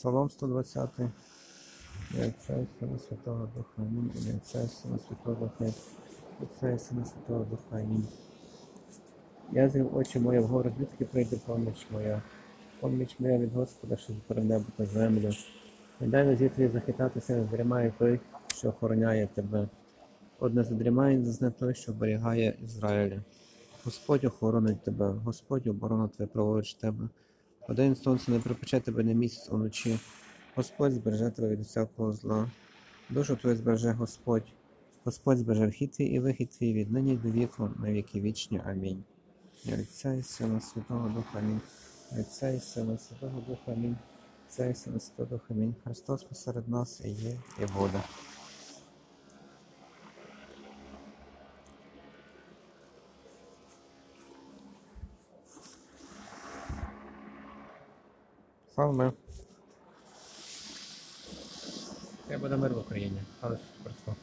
Псалом 120. І Отця і Сина Святого Духа. Амінь. І Сина Святого Духа. І Сина Святого Духа. Амінь. Я зрів очі мої вгору, звідки прийде поміч моя. Поміч моя від Господа, що збере небо та землю. Не дай нозі твої захитатися, не здрімає той, що охороняє тебе. Одне задрімає, не зазне той, що оберігає Ізраїля. Господь охоронить тебе, Господь оборона твоя праворуч тебе. Один сонце не припече тебе на місяць уночі. Господь збереже тебе від всякого зла. Душу твою збереже Господь. Господь збереже вхід твій і вихід твій від нині до віку, на віки вічні. Амінь. І Отця і Сина Святого Духа Амінь. І Отця і Сина Святого Духа Амінь. Отця і Сина Святого Духа Амінь. Христос посеред нас і є, і буде. Мир. Хай буде мир в Україні. Але Христос.